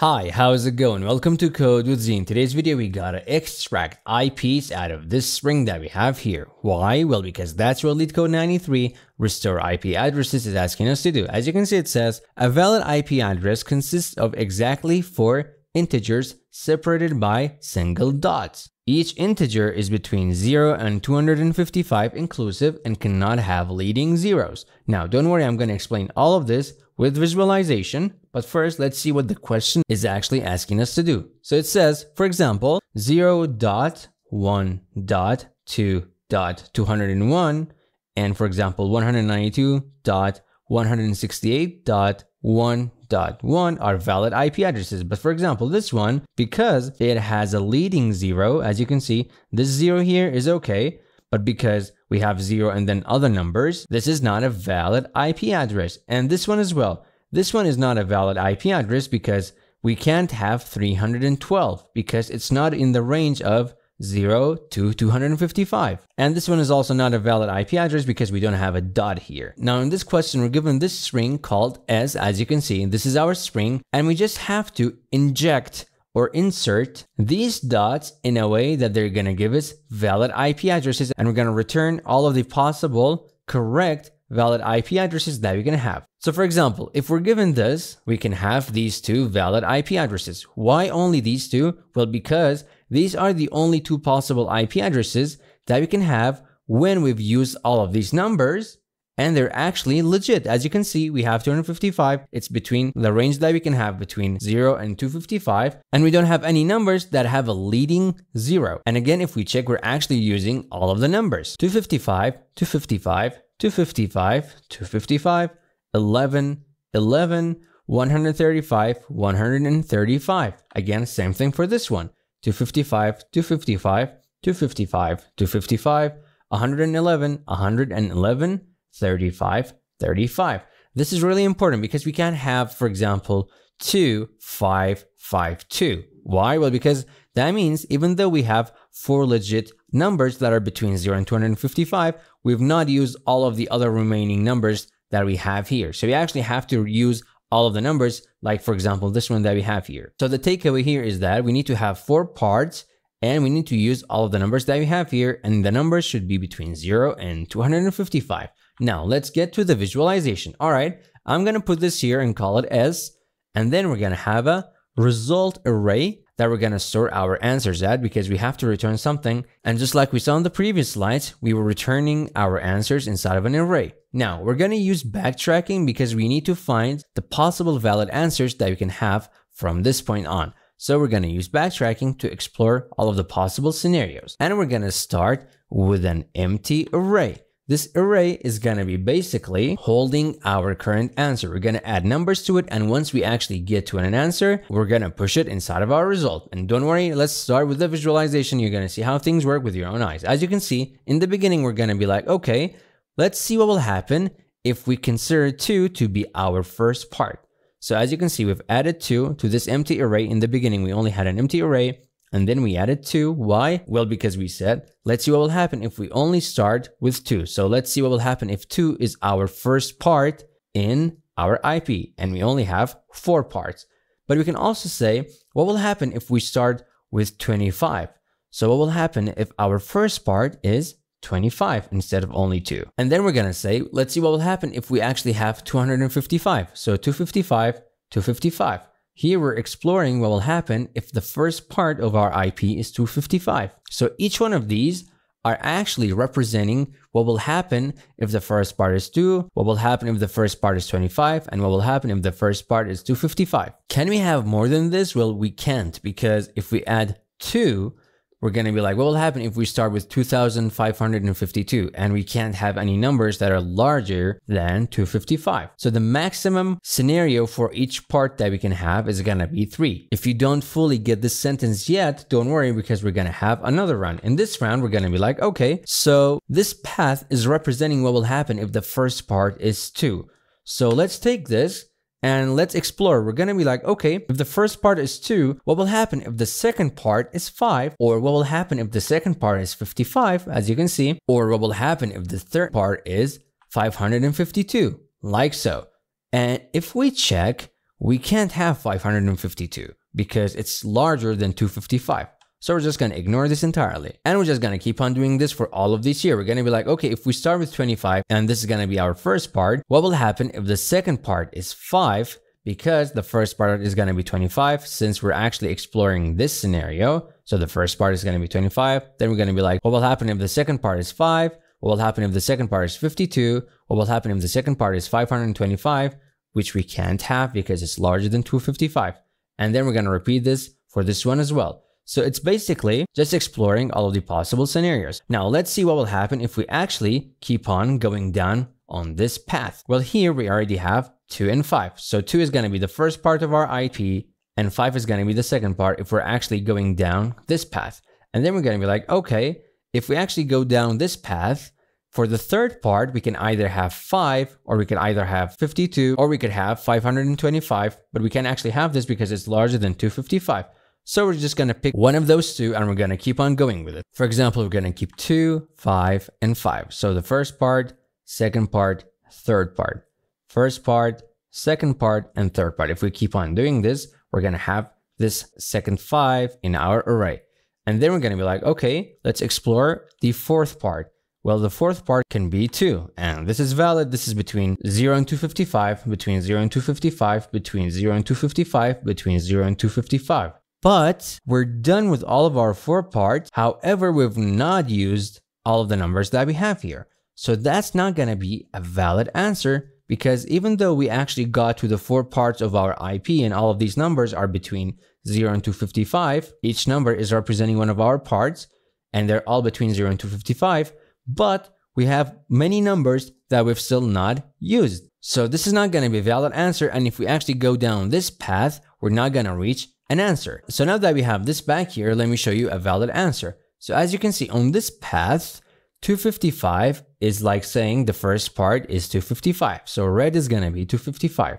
Hi, how's it going? Welcome to Code with Zi. In today's video, we gotta extract IPs out of this string that we have here. Why? Well, because that's what LeetCode 93 restore IP addresses is asking us to do. As you can see, it says a valid IP address consists of exactly four integers separated by single dots. Each integer is between 0 and 255 inclusive and cannot have leading zeros. Now, don't worry, I'm going to explain all of this with visualization, but first let's see what the question is actually asking us to do. So it says, for example, 0 dot 1 dot 2 dot 201 and for example 192 dot 168 dot 1 dot 1 are valid IP addresses. But for example, this one, because it has a leading zero, as you can see, this zero here is okay. But because we have zero and then other numbers, this is not a valid IP address. And this one as well. This one is not a valid IP address because we can't have 312 because it's not in the range of 0 to 255. And this one is also not a valid IP address because we don't have a dot here. Now in this question, we're given this string called s, as you can see, this is our string, and we just have to inject or insert these dots in a way that they're gonna give us valid IP addresses, and we're gonna return all of the possible correct valid IP addresses that we can have. So for example, if we're given this, we can have these two valid IP addresses. Why only these two? Well, because these are the only two possible IP addresses that we can have when we've used all of these numbers and they're actually legit. As you can see, we have 255. It's between the range that we can have between 0 and 255. And we don't have any numbers that have a leading 0. And again, if we check, we're actually using all of the numbers. 255, 255, 255, 255, 11, 11, 135, 135. Again, same thing for this one. 255, 255, 255, 255, 111, 111, 35, 35. This is really important because we can't have, for example, 2, 5, 5, 2. Why? Well, because that means even though we have four legit numbers that are between 0 and 255, we've not used all of the other remaining numbers that we have here. So we actually have to use all of the numbers, like for example, this one that we have here. So the takeaway here is that we need to have four parts and we need to use all of the numbers that we have here and the numbers should be between 0 and 255. Now let's get to the visualization. All right, I'm gonna put this here and call it S and then we're gonna have a result array that we're to store our answers at because we have to return something. And just like we saw in the previous slides, we were returning our answers inside of an array. Now we're to use backtracking because we need to find the possible valid answers that we can have from this point on. So we're going to use backtracking to explore all of the possible scenarios. And we're going to start with an empty array. This array is gonna be basically holding our current answer. We're gonna add numbers to it and once we actually get to an answer, we're gonna push it inside of our result. And don't worry, let's start with the visualization. You're gonna see how things work with your own eyes. As you can see, in the beginning, we're gonna be like, okay, let's see what will happen if we consider 2 to be our first part. So as you can see, we've added 2 to this empty array. In the beginning, we only had an empty array and then we added 2. Why? Well, because we said, let's see what will happen if we only start with 2. So let's see what will happen if 2 is our first part in our IP and we only have 4 parts. But we can also say, what will happen if we start with 25? So what will happen if our first part is 25 instead of only 2? And then we're going to say, let's see what will happen if we actually have 255. So 255, 255. Here we're exploring what will happen if the first part of our IP is 255. So each one of these are actually representing what will happen if the first part is 2, what will happen if the first part is 25, and what will happen if the first part is 255. Can we have more than this? Well, we can't because if we add 2, we're going to be like, what will happen if we start with 2,552 and we can't have any numbers that are larger than 255? So the maximum scenario for each part that we can have is going to be three. If you don't fully get this sentence yet, don't worry because we're going to have another round. In this round, we're going to be like, okay, so this path is representing what will happen if the first part is two. So let's take this and let's explore. We're gonna be like, okay, if the first part is 2, what will happen if the second part is 5? Or what will happen if the second part is 55, as you can see? Or what will happen if the third part is 552, like so. And if we check, we can't have 552 because it's larger than 255. So we're just going to ignore this entirely. And we're just going to keep on doing this for all of this year. We're going to be like, okay, if we start with 25 and this is going to be our first part, what will happen if the second part is 5? Because the first part is going to be 25 since we're actually exploring this scenario. So the first part is going to be 25. Then we're going to be like, what will happen if the second part is 5? What will happen if the second part is 52? What will happen if the second part is 525? Which we can't have because it's larger than 255. And then we're going to repeat this for this one as well. So it's basically just exploring all of the possible scenarios. Now let's see what will happen if we actually keep on going down on this path. Well, here we already have 2 and 5. So 2 is going to be the first part of our IP and 5 is going to be the second part if we're actually going down this path. And then we're going to be like, okay, if we actually go down this path, for the third part, we can either have 5 or we could either have 52 or we could have 525, but we can't actually have this because it's larger than 255. So we're just going to pick one of those two and we're going to keep on going with it. For example, we're going to keep 2, 5, and 5. So the first part, second part, third part. First part, second part, and third part. If we keep on doing this, we're going to have this second 5 in our array. And then we're going to be like, okay, let's explore the fourth part. Well, the fourth part can be 2, and this is valid. This is between 0 and 255, between 0 and 255, between 0 and 255, between 0 and 255. But we're done with all of our four parts. However, we've not used all of the numbers that we have here. So that's not going to be a valid answer because even though we actually got to the four parts of our IP and all of these numbers are between 0 and 255, each number is representing one of our parts and they're all between 0 and 255, but we have many numbers that we've still not used. So this is not going to be a valid answer and if we actually go down this path, we're not going to reach an answer. So now that we have this back here, let me show you a valid answer. So as you can see on this path, 255 is like saying the first part is 255. So red is going to be 255.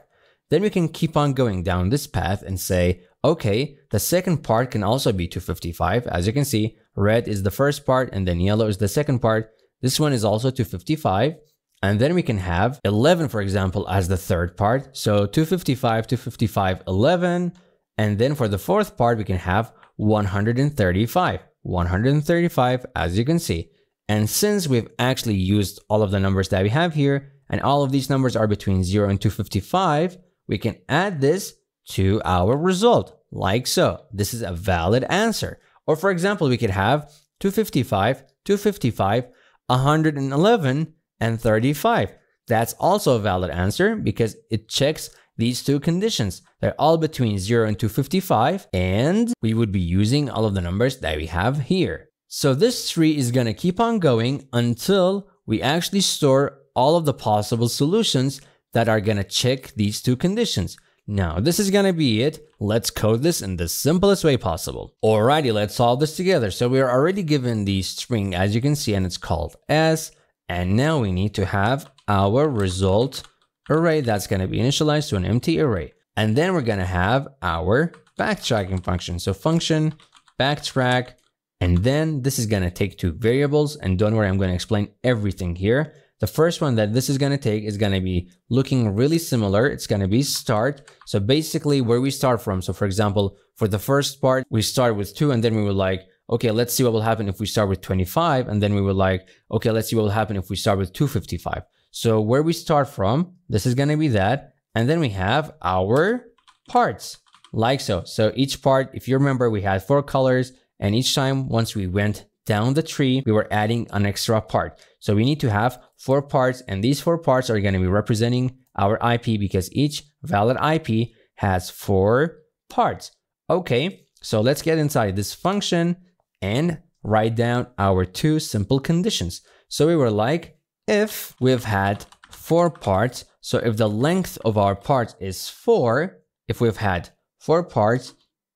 Then we can keep on going down this path and say, okay, the second part can also be 255. As you can see, red is the first part and then yellow is the second part. This one is also 255. And then we can have 11, for example, as the third part. So 255, 255, 11. And then for the fourth part, we can have 135. 135, as you can see. And since we've actually used all of the numbers that we have here, and all of these numbers are between 0 and 255, we can add this to our result, like so. This is a valid answer. Or for example, we could have 255, 255, 111, and 35. That's also a valid answer because it checks these two conditions. They're all between 0 and 255, and we would be using all of the numbers that we have here. So this tree is going to keep on going until we actually store all of the possible solutions that are going to check these two conditions. Now, this is going to be it. Let's code this in the simplest way possible. Alrighty, let's solve this together. So we are already given the string, as you can see, and it's called s. And now we need to have our result array that's going to be initialized to an empty array. And then we're going to have our backtracking function. So function backtrack, and then this is going to take two variables. And don't worry, I'm going to explain everything here. The first one that this is going to take is going to be looking really similar. It's going to be start. So basically where we start from. So for example, for the first part, we start with two and then we were like, okay, let's see what will happen if we start with 25. And then we were like, okay, let's see what will happen if we start with 255. So where we start from, this is going to be that. And then we have our parts like so. So each part, if you remember, we had four colors and each time once we went down the tree, we were adding an extra part. So we need to have four parts and these four parts are going to be representing our IP because each valid IP has four parts. Okay, so let's get inside this function and write down our two simple conditions. So we were like, if we've had four parts, so if the length of our parts is four, if we've had four parts,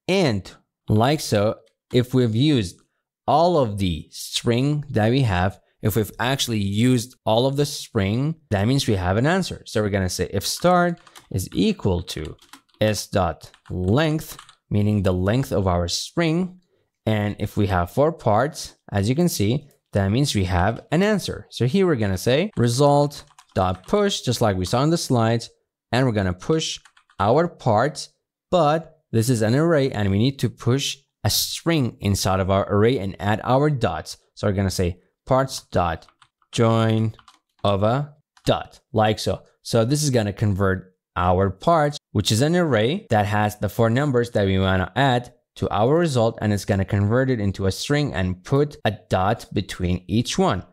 and like so, if we've used all of the string that we have, if we've actually used all of the string, that means we have an answer. So we're gonna say if start is equal to s dot length, meaning the length of our string, and if we have four parts, as you can see, that means we have an answer. So here we're gonna say result dot push, just like we saw in the slides, and we're gonna push our parts, but this is an array and we need to push a string inside of our array and add our dots. So we're gonna say parts dot join of a dot, like so. So this is gonna convert our parts, which is an array that has the four numbers that we wanna add to our result and it's gonna convert it into a string and put a dot between each one.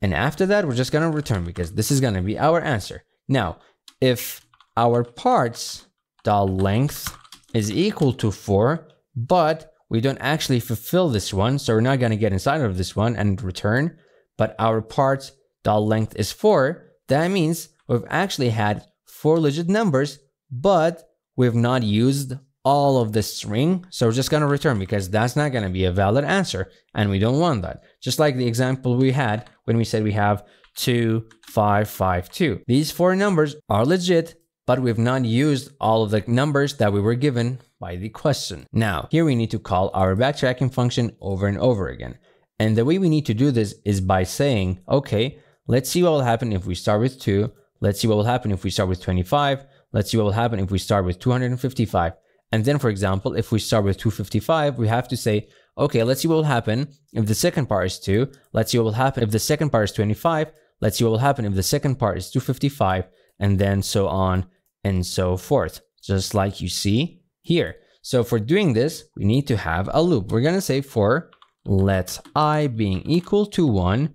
And after that, we're just gonna return because this is gonna be our answer. Now, if our parts dot length is equal to four, but we don't actually fulfill this one, so we're not gonna get inside of this one and return, but our parts dot length is four, that means we've actually had four legit numbers, but we've not used all of the string. So we're just going to return because that's not going to be a valid answer. And we don't want that. Just like the example we had when we said we have 2, 5, 5, 2. These four numbers are legit, but we've not used all of the numbers that we were given by the question. Now, here we need to call our backtracking function over and over again. And the way we need to do this is by saying, okay, let's see what will happen if we start with 2. Let's see what will happen if we start with 25. Let's see what will happen if we start with 255. And then, for example, if we start with 255, we have to say, okay, let's see what will happen if the second part is 2. Let's see what will happen if the second part is 25. Let's see what will happen if the second part is 255, and then so on and so forth, just like you see here. So for doing this, we need to have a loop. We're going to say for let i being equal to 1,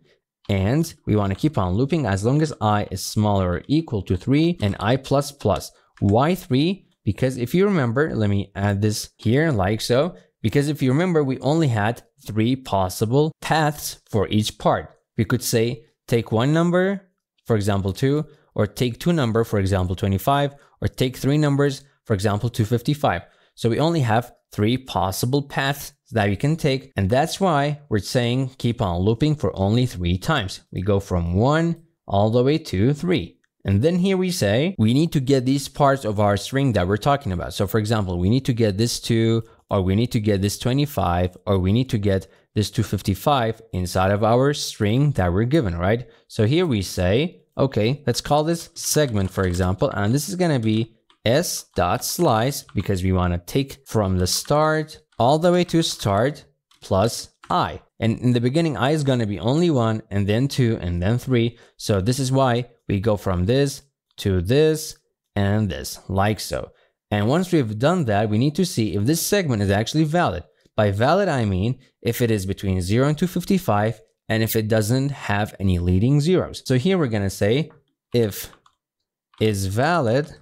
and we want to keep on looping as long as i is smaller or equal to 3 and i plus plus. Why 3? Because if you remember, let me add this here like so. Because if you remember, we only had three possible paths for each part. We could say take one number, for example 2, or take two number, for example 25, or take three numbers, for example 255. So we only have three possible paths that we can take. And that's why we're saying keep on looping for only three times. We go from one all the way to three. And then here we say we need to get these parts of our string that we're talking about. So for example, we need to get this 2, or we need to get this 25, or we need to get this 255 inside of our string that we're given, right? So here we say, okay, let's call this segment, for example, and this is going to be s dot slice because we want to take from the start all the way to start plus i. And in the beginning, i is going to be only 1, and then 2, and then 3. So this is why we go from this to this and this, like so. And once we've done that, we need to see if this segment is actually valid. By valid, I mean if it is between 0 and 255 and if it doesn't have any leading zeros. So here we're going to say if is valid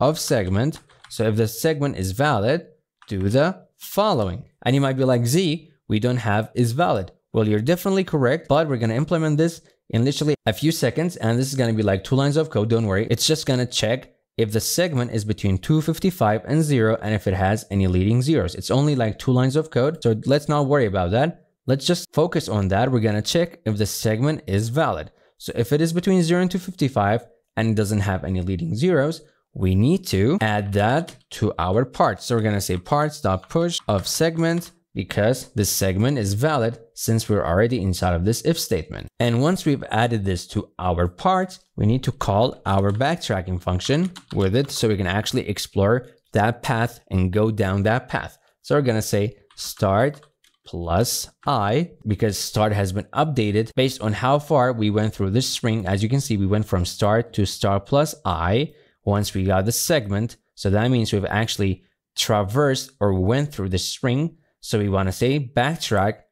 of segment. So if the segment is valid, do the following. And you might be like, Zi, we don't have is valid. Well, you're definitely correct, but we're going to implement this in literally a few seconds. And this is going to be like two lines of code. Don't worry. It's just going to check if the segment is between 255 and 0 and if it has any leading zeros. It's only like two lines of code, so let's not worry about that. Let's just focus on that. We're gonna check if the segment is valid. So if it is between 0 and 255 and it doesn't have any leading zeros, we need to add that to our parts. So we're gonna say parts.push of segment because this segment is valid since we're already inside of this if statement. And once we've added this to our part, we need to call our backtracking function with it so we can actually explore that path and go down that path. So we're gonna say start plus i because start has been updated based on how far we went through this string. As you can see, we went from start to start plus i once we got the segment. So that means we've actually traversed or went through the string so we want to say backtrack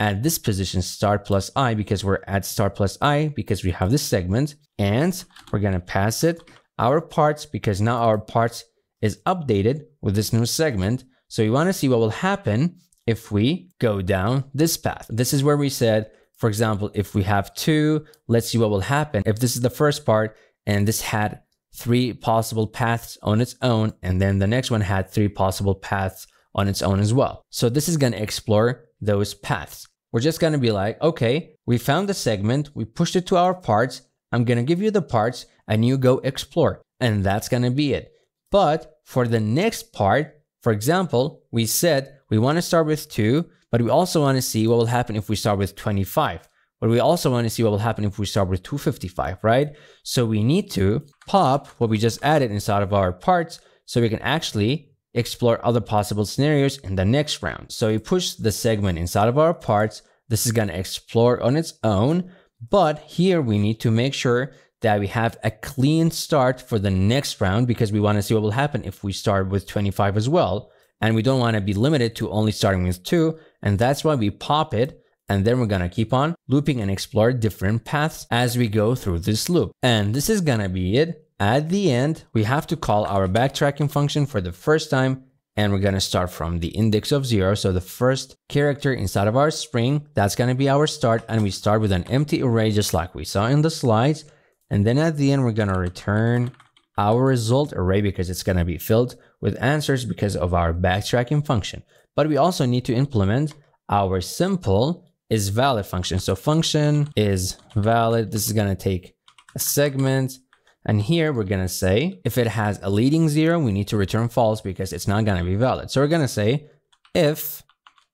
at this position star plus i because we're at star plus i because we have this segment and we're going to pass it our parts because now our parts is updated with this new segment. So we want to see what will happen if we go down this path. This is where we said, for example, if we have two, let's see what will happen. If this is the first part and this had three possible paths on its own, and then the next one had three possible paths on its own as well. So this is going to explore those paths. We're just going to be like, okay, we found the segment, we pushed it to our parts. I'm going to give you the parts and you go explore. And that's going to be it. But for the next part, for example, we said we want to start with 2, but we also want to see what will happen if we start with 25. But we also want to see what will happen if we start with 255, right? So we need to pop what we just added inside of our parts so we can actually explore other possible scenarios in the next round. So we push the segment inside of our parts. This is going to explore on its own, but here we need to make sure that we have a clean start for the next round because we want to see what will happen if we start with 25 as well. And we don't want to be limited to only starting with two. And that's why we pop it. And then we're going to keep on looping and explore different paths as we go through this loop. And this is going to be it. At the end, we have to call our backtracking function for the first time and we're going to start from the index of zero. So the first character inside of our string, that's going to be our start. And we start with an empty array, just like we saw in the slides. And then at the end, we're going to return our result array because it's going to be filled with answers because of our backtracking function. But we also need to implement our simple is valid function. So function is valid. This is going to take a segment. And here we're going to say if it has a leading zero, we need to return false because it's not going to be valid. So we're going to say if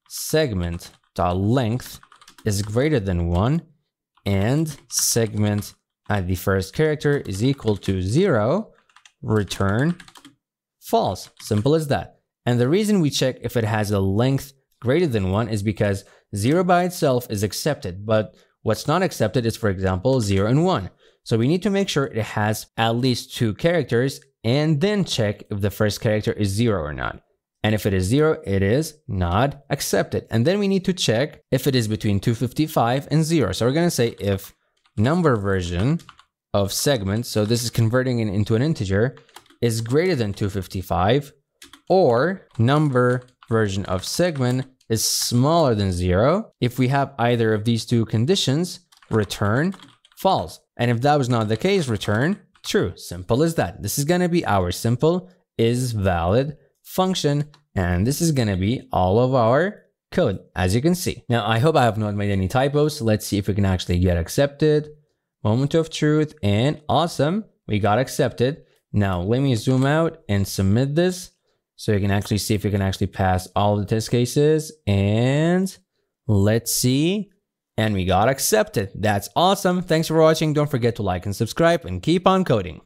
segment dot length is greater than one and segment at the first character is equal to zero, return false. Simple as that. And the reason we check if it has a length greater than one is because zero by itself is accepted, but what's not accepted is, for example, zero and one. So we need to make sure it has at least two characters and then check if the first character is zero or not. And if it is zero, it is not accepted. And then we need to check if it is between 255 and zero. So we're going to say if number version of segment, so this is converting it into an integer, is greater than 255, or number version of segment is smaller than zero. If we have either of these two conditions, return false. And if that was not the case, return true. Simple as that. This is going to be our simple is valid function. And this is going to be all of our code, as you can see. Now, I hope I have not made any typos. Let's see if we can actually get accepted. Moment of truth and awesome. We got accepted. Now, let me zoom out and submit this so you can actually see if you can actually pass all the test cases. And let's see. And we got accepted. That's awesome. Thanks for watching. Don't forget to like and subscribe and keep on coding.